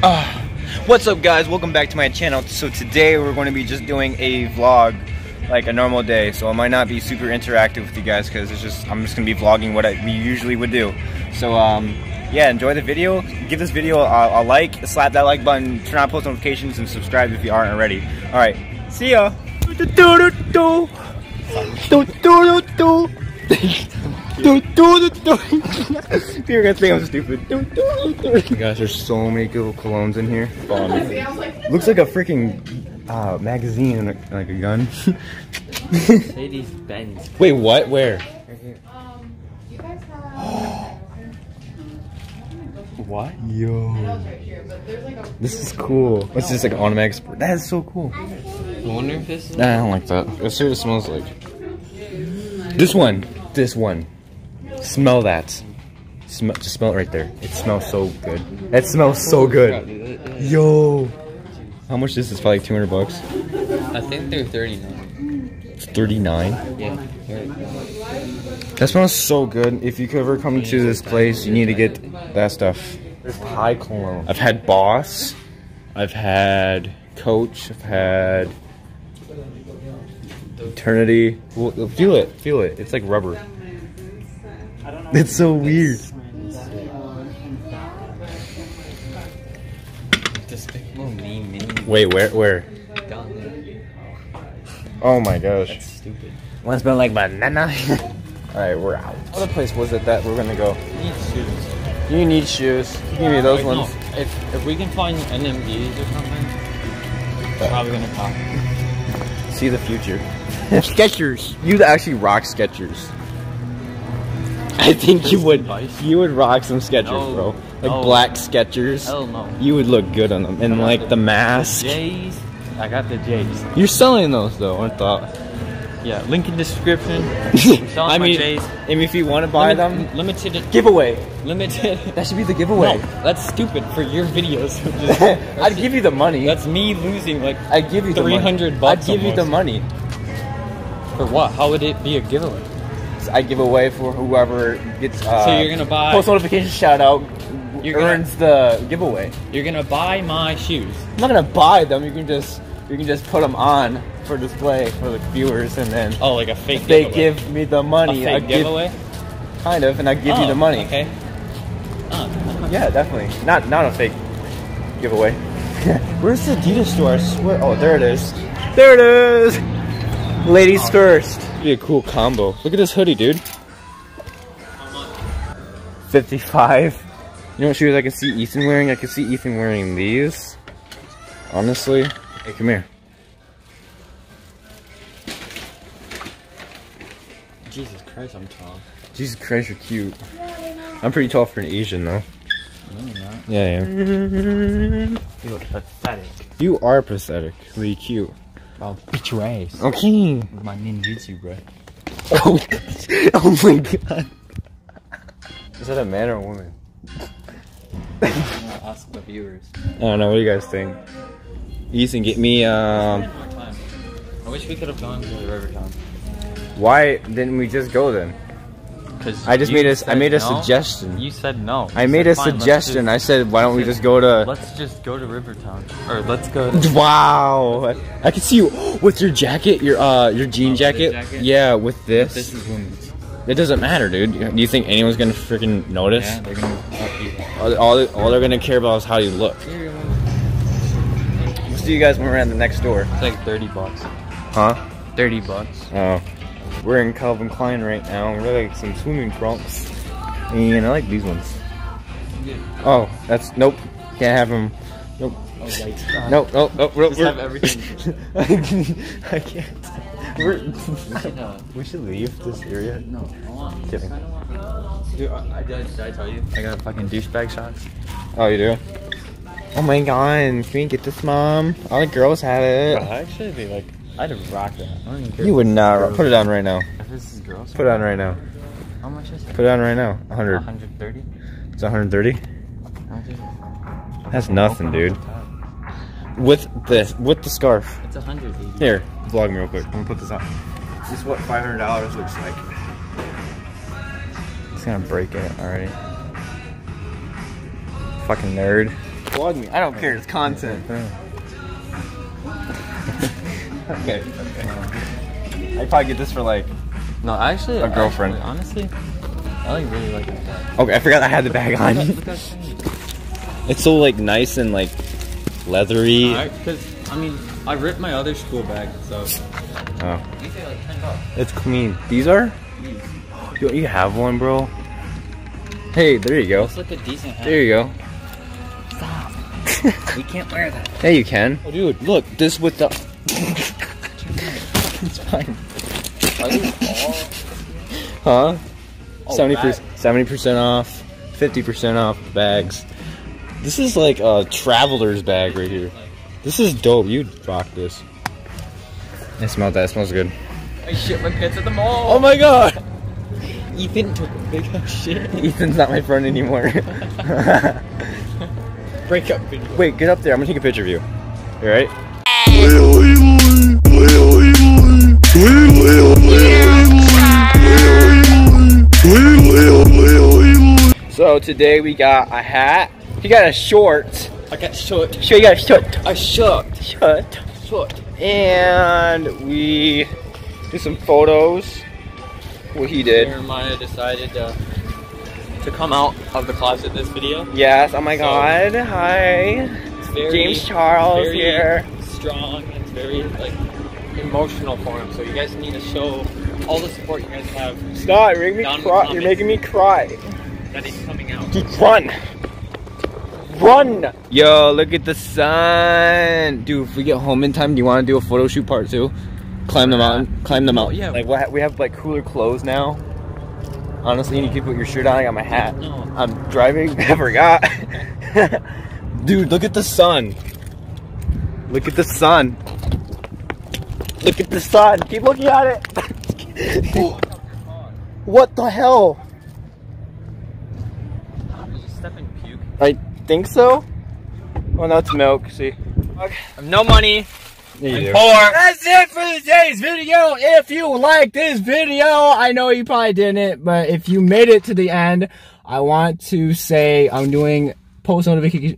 Uh, what's up guys? Welcome back to my channel. So today we're going to be just doing a vlog like a normal day. So I might not be super interactive with you guys because it's just I'm just going to be vlogging what I, we usually would do. So um, yeah, enjoy the video. Give this video a, a like, slap that like button, turn on post notifications, and subscribe if you aren't already. All right, see ya. Do do do do. You're gonna think I'm stupid. Do do do do. Guys, there's so many cool colognes in here. Like, Looks like a freaking uh, magazine and like a gun. Mercedes Benz. Wait, what? Where? What? Yo. This is cool. It's just like automatic sport. That is so cool. I wonder if this is. Nah, I don't like that. Let's see what it smells like. This one. This one. Smell that. Smell. Just smell it right there. It smells so good. It smells so good. Yo. How much this is this? Probably like 200 bucks. I think they're 39. 39. Yeah. That smells so good. If you could ever come to this place, you need to get that stuff. There's high cologne. I've had Boss. I've had Coach. I've had Eternity. Well, feel it. Feel it. It's like rubber. It's so weird. Despicable Me Mini. Wait, where? Where? Oh my gosh. That's stupid. One smell like banana. Alright, we're out. What other place was it that we're gonna go? I need shoes. You need shoes. Give me those Wait, no. ones. If, if we can find NMDs or something, we're probably gonna talk. See the future. Skechers. You'd actually rock Skechers. I think you would. advice. You would rock some Skechers, No. bro. Like No. black Skechers. Hell no. You would look good on them, and like the- the mask. J's. I got the J's. You're selling those though, I thought. Yeah, link in description. I mean, J's. I mean, if you want to buy Limit- them, Limited. giveaway. Limited. That should be the giveaway. No, that's stupid for your videos. I'd give you the money. That's me losing like I'd give you the money. 300 bucks I'd give you the money. for what? How would it be a giveaway? I give away for whoever gets. Uh, So you're gonna buy- post notification shout out. You're gonna- earns the giveaway. You're gonna buy my shoes. I'm not gonna buy them. You can just you can just put them on for display for the viewers, and then Oh, like a fake. they giveaway. give me the money. A fake give giveaway. kind of, and I give you Oh, the money. Okay. Oh. Yeah, definitely. Not not a fake giveaway. Where's the Adidas store? I swear. Oh, there it is. There it is. Ladies first. Be a cool combo. Look at this hoodie, dude. 55. You know what shoes I can see Ethan wearing? I can see Ethan wearing these. Honestly. Hey, come here. Jesus Christ, I'm tall. Jesus Christ, you're cute. I'm pretty tall for an Asian, though. No. Yeah, I. You look pathetic. You are pathetic. Really cute. I'll beat your ass. Okay. With my ninjutsu, bro. Oh, oh my god. Is that a man or a woman? I'll ask the viewers. I don't know. What do you guys think? Ethan, get me. Um, More. I wish we could have gone to the river town. why didn't we just go then? Cause I just made a- I made a no. suggestion. You said no. I You made said, a "Fine, suggestion. just- I said, why don't we said, just go to? Let's just go to Rivertown, or let's go. To, Wow! I can see you with your jacket, your uh, your jean Oh, jacket. jacket? Yeah, with this. this is women's. It doesn't matter, dude. Do you think anyone's gonna freaking notice? Yeah, they're gonna. All, all, all they're gonna care about is how you look. We'll see you guys when we're at the next door. It's like thirty bucks. Huh? Thirty bucks. Oh. We're in Calvin Klein right now. We're like some swimming trunks. And I like these ones. Oh, that's nope. Can't have them. Nope. Oh, yikes. Nope. Nope. Nope. nope Just we're- have everything. I, can, I can't. We're, We should, uh, we should leave this area. no, I want. Kidding. I don't want. Dude, I, I, did, did I tell you? I got a fucking douchebag shots. Oh, you do? Oh my god. Can we get this, mom? All the girls had it. I actually be like, I'd rock that. I don't even care You would not. Put it on right now. If this is girls. Put it on right now. How much is it? Put it on right now. 100. 130. It's 130. How much is it? That's nothing, dude. With this, with the scarf. It's 100. Here, vlog me real quick. I'm gonna put this on. This is what $500 looks like. It's gonna break it already. Fucking nerd. vlog me. I don't care. It's content. Okay. okay. I probably get this for like. No, actually, A girlfriend. actually, honestly, I like really like bag. Okay, I forgot I had the bag on. Look how shiny. it's so like nice and like leathery. Because I mean, I ripped my other school bag, so. Oh, These are like ten bucks. it's clean. These are. Don't you have one, bro? Hey, there you go. Looks like a decent hat. There you go. Stop. we can't wear that. Hey, you can. Oh, dude, look, this with the. It's fine. Are these all? Huh? Oh, Seventy bag. percent, seventy percent off, fifty percent off bags. This is like a traveler's bag right here. This is dope. You'd rock this. I smell that. It smells good. I shit my pants at the mall. Oh my god! Ethan took a big ass shit. Ethan's not my friend anymore. Breakup video. Wait, get up there. I'm gonna take a picture of you. You alright? So today we got a hat. He got a short. I got short. Sure, you got a short. I short. Short. Short. And we do some photos. What he did. Jeremiah decided uh, to come out of the closet this video. Yes. Oh my So- God. Hi. It's very, James Charles very here. strong. It's very like emotional for him. So you guys need to show all the support you guys have Stop. You're making me Down in the cry. You're making me cry. that he's coming out. Just run. Run! Yo, look at the sun. Dude, if we get home in time, do you want to do a photo shoot part two? Climb the mountain. Climb the oh, mountain. yeah. Like what? We have like cooler clothes now. Honestly, you can put your shirt on. I got my hat. No. I'm driving. I forgot. Dude, look at the sun. Look at the sun. Look at the sun. Keep looking at it. what the hell? Did you step in puke? I think so. Oh, well, no, it's milk. See. I have no money. Yeah, you. Poor. That's it for today's video. If you like this video, I know you probably didn't, but if you made it to the end, I want to say I'm doing post notification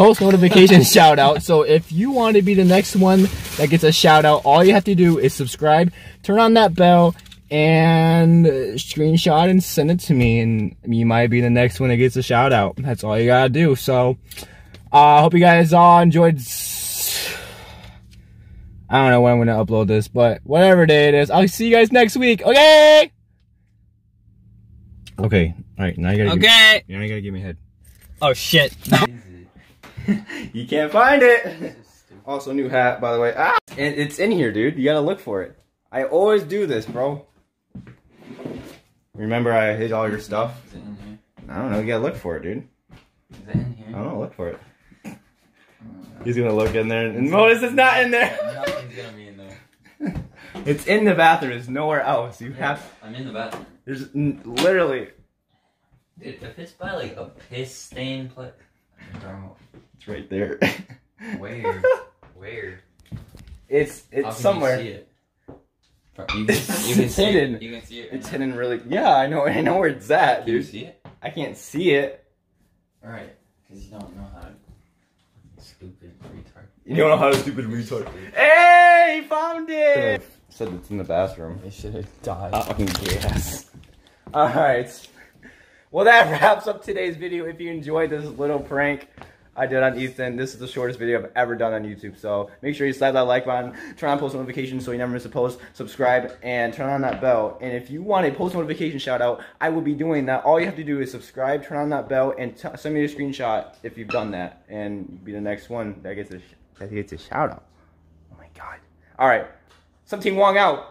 post notification shout out. So if you want to be the next one that gets a shout out, all you have to do is subscribe, turn on that bell, and screenshot and send it to me, and you might be the next one that gets a shout out. That's all you gotta do. So I uh, hope you guys all enjoyed. I don't know when I'm gonna upload this, but whatever day it is, I'll see you guys next week. Okay. Okay. All right. Now you gotta. Okay. Give, now you gotta give me a head. Oh shit. You can't find it. Also, new hat, by the way. Ah, and it's in here, dude. You gotta look for it. I always do this, bro. Remember, I hid all your stuff. Is it in here? I don't know. You gotta look for it, dude. Is it in here? I don't know. Look for it. He's gonna look in there, and Modus is not in there. Nothing's gonna be in there. It's in the bathroom. It's nowhere else. You have. I'm in the bathroom. There's n- literally. Dude, if it's by like a piss stain place. Bro, It's right there. where? Where? It's it's can somewhere. You, see it? You can, you can It's see hidden. It. You can see it. It's right hidden really. Yeah, I know. I know where it's at, now. Can you see it? I can't see it. Alright. Because you don't know how to. Stupid retard. You don't know how to stupid retard. Hey, he found it. Said it's in the bathroom. They should have died. Fucking gas. All right. Well, that wraps up today's video. If you enjoyed this little prank I did on Ethan, this is the shortest video I've ever done on YouTube. So make sure you slap that like button, turn on post notifications so you never miss a post, subscribe, and turn on that bell. And if you want a post notification shout out, I will be doing that. All you have to do is subscribe, turn on that bell, and send me a screenshot if you've done that, and you'll be the next one that gets a that gets a shout out. Oh my god! All right, some team Wong out.